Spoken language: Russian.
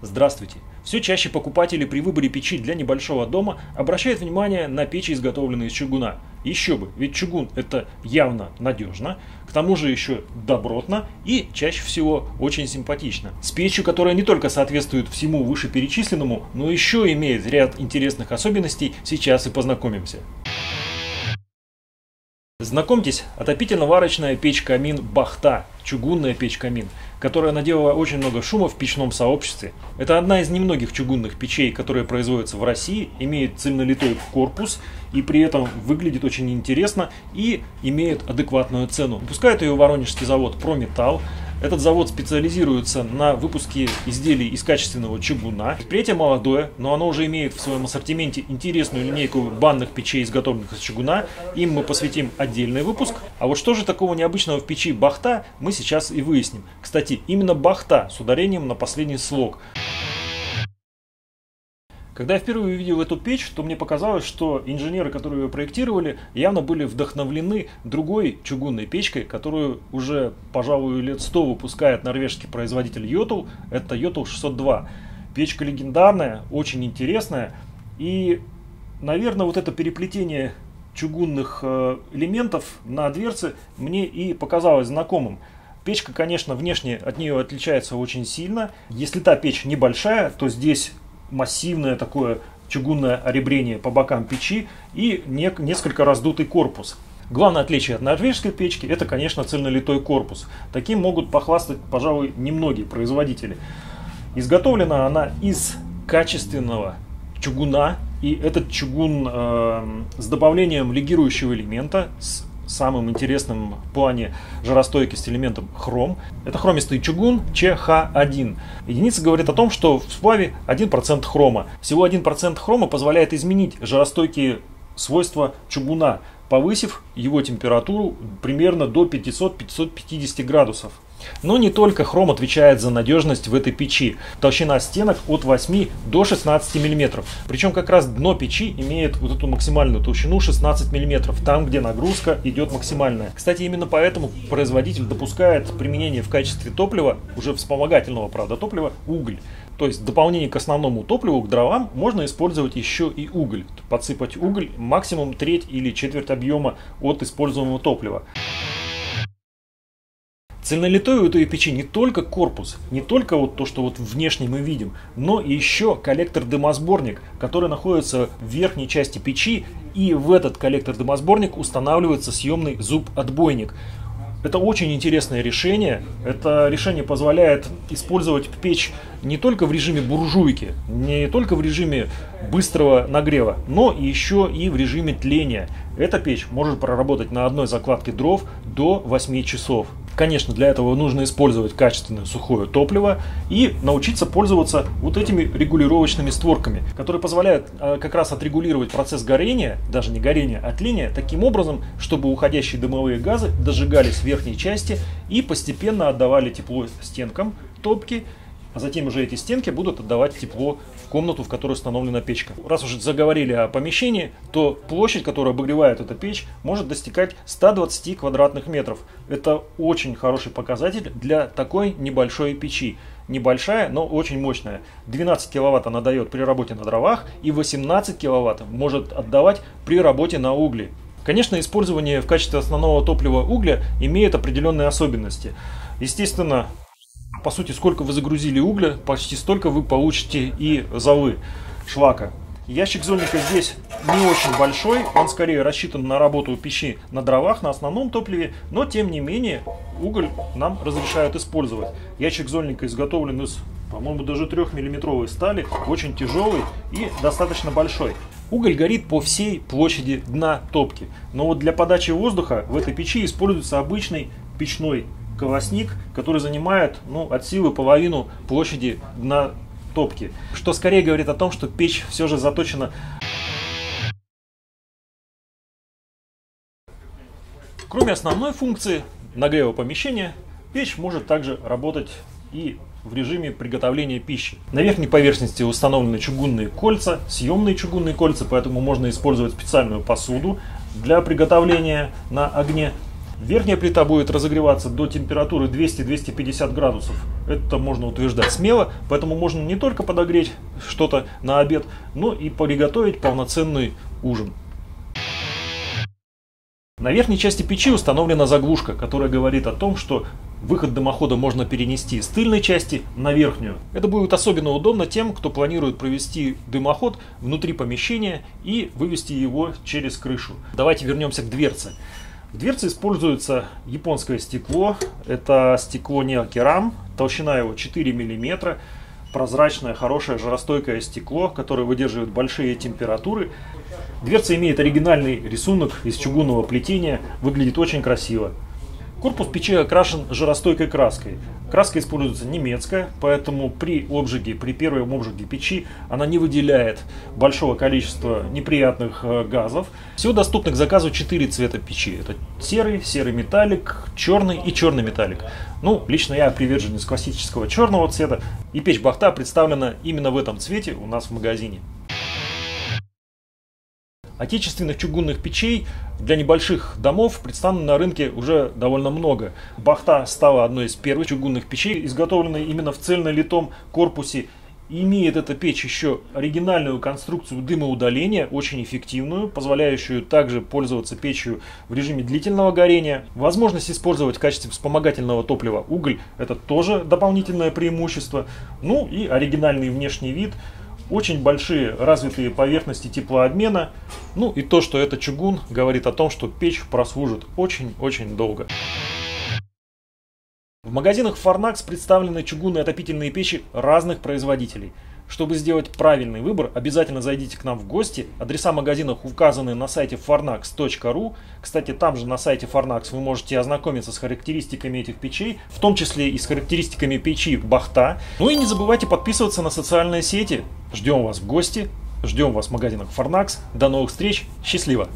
Здравствуйте! Все чаще покупатели при выборе печи для небольшого дома обращают внимание на печи, изготовленные из чугуна. Еще бы, ведь чугун это явно надежно, к тому же еще добротно и чаще всего очень симпатично. С печью, которая не только соответствует всему вышеперечисленному, но еще имеет ряд интересных особенностей, сейчас и познакомимся. Знакомьтесь, отопительно-варочная печь-камин «Бахта», чугунная печь-камин, которая наделала очень много шума в печном сообществе. Это одна из немногих чугунных печей, которые производятся в России, имеет цельнолитой корпус и при этом выглядит очень интересно и имеет адекватную цену. Выпускает ее воронежский завод «Прометалл». Этот завод специализируется на выпуске изделий из качественного чугуна. Предприятие молодое, но оно уже имеет в своем ассортименте интересную линейку банных печей, изготовленных из чугуна. Им мы посвятим отдельный выпуск. А вот что же такого необычного в печи Бахта, мы сейчас и выясним. Кстати, именно Бахта с ударением на последний слог. Когда я впервые увидел эту печь, то мне показалось, что инженеры, которые ее проектировали, явно были вдохновлены другой чугунной печкой, которую уже, пожалуй, лет 100 выпускает норвежский производитель Йотл. Это Йотл 602. Печка легендарная, очень интересная. И, наверное, вот это переплетение чугунных э, элементов на дверце мне и показалось знакомым. Печка, конечно, внешне от нее отличается очень сильно. Если та печь небольшая, то здесь массивное такое чугунное оребрение по бокам печи и не, несколько раздутый корпус. Главное отличие от норвежской печки – это, конечно, цельнолитой корпус. Таким могут похвастать, пожалуй, немногие производители. Изготовлена она из качественного чугуна, и этот чугун э, с добавлением легирующего элемента, с самым интересным в плане жаростойкости элементом хром. Это хромистый чугун ЧХ1. Единица говорит о том, что в сплаве 1% хрома. Всего 1% хрома позволяет изменить жаростойкие свойства чугуна, повысив его температуру примерно до 500-550 градусов. Но не только хром отвечает за надежность в этой печи. Толщина стенок от 8 до 16 мм. Причем как раз дно печи имеет вот эту максимальную толщину 16 мм, там где нагрузка идет максимальная. Кстати, именно поэтому производитель допускает применение в качестве топлива, уже вспомогательного, правда, топлива, уголь. То есть в дополнение к основному топливу, к дровам, можно использовать еще и уголь. Подсыпать уголь максимум треть или четверть объема от используемого топлива. Цельнолитой у этой печи не только корпус, не только вот то, что вот внешне мы видим, но и еще коллектор-дымосборник, который находится в верхней части печи, и в этот коллектор-дымосборник устанавливается съемный зуб-отбойник. Это очень интересное решение. Это решение позволяет использовать печь не только в режиме буржуйки, не только в режиме быстрого нагрева, но еще и в режиме тления. Эта печь может проработать на одной закладке дров до 8 часов. Конечно, для этого нужно использовать качественное сухое топливо и научиться пользоваться вот этими регулировочными створками, которые позволяют э, как раз отрегулировать процесс горения, даже не горения, а тления, таким образом, чтобы уходящие дымовые газы дожигались в верхней части и постепенно отдавали тепло стенкам топки а затем уже эти стенки будут отдавать тепло в комнату, в которой установлена печка. Раз уже заговорили о помещении, то площадь, которая обогревает эта печь, может достигать 120 квадратных метров. Это очень хороший показатель для такой небольшой печи. Небольшая, но очень мощная. 12 киловатт она дает при работе на дровах и 18 киловатт может отдавать при работе на угле. Конечно, использование в качестве основного топлива угля имеет определенные особенности. Естественно, по сути, сколько вы загрузили угля, почти столько вы получите и золы шлака. Ящик зольника здесь не очень большой, он скорее рассчитан на работу печи на дровах, на основном топливе, но тем не менее уголь нам разрешают использовать. Ящик зольника изготовлен из, по-моему, даже 3-миллиметровой стали, очень тяжелый и достаточно большой. Уголь горит по всей площади дна топки, но вот для подачи воздуха в этой печи используется обычный печной колосник, который занимает ну, от силы половину площади на топки. Что скорее говорит о том, что печь все же заточена Кроме основной функции нагрева помещения, печь может также работать и в режиме приготовления пищи. На верхней поверхности установлены чугунные кольца, съемные чугунные кольца, поэтому можно использовать специальную посуду для приготовления на огне. Верхняя плита будет разогреваться до температуры 200-250 градусов. Это можно утверждать смело, поэтому можно не только подогреть что-то на обед, но и приготовить полноценный ужин. На верхней части печи установлена заглушка, которая говорит о том, что выход дымохода можно перенести с тыльной части на верхнюю. Это будет особенно удобно тем, кто планирует провести дымоход внутри помещения и вывести его через крышу. Давайте вернемся к дверце. В дверце используется японское стекло. Это стекло неокерам, толщина его 4 мм, прозрачное, хорошее, жаростойкое стекло, которое выдерживает большие температуры. Дверца имеет оригинальный рисунок из чугунного плетения, выглядит очень красиво. Корпус печи окрашен жаростойкой краской. Краска используется немецкая, поэтому при обжиге, при первом обжиге печи она не выделяет большого количества неприятных э, газов. Всего доступны к заказу 4 цвета печи. Это серый, серый металлик, черный и черный металлик. Ну, лично я приверженец классического черного цвета, и печь Бахта представлена именно в этом цвете у нас в магазине. Отечественных чугунных печей для небольших домов представлено на рынке уже довольно много. Бахта стала одной из первых чугунных печей, изготовленной именно в цельнолитом корпусе. И имеет эта печь еще оригинальную конструкцию дымоудаления, очень эффективную, позволяющую также пользоваться печью в режиме длительного горения. Возможность использовать в качестве вспомогательного топлива уголь – это тоже дополнительное преимущество. Ну и оригинальный внешний вид – очень большие развитые поверхности теплообмена. Ну и то, что это чугун, говорит о том, что печь прослужит очень-очень долго. В магазинах Farnax представлены чугунные отопительные печи разных производителей – чтобы сделать правильный выбор, обязательно зайдите к нам в гости. Адреса магазинов указаны на сайте farnax.ru. Кстати, там же на сайте Farnax вы можете ознакомиться с характеристиками этих печей, в том числе и с характеристиками печи Бахта. Ну и не забывайте подписываться на социальные сети. Ждем вас в гости, ждем вас в магазинах Farnax. До новых встреч, счастливо!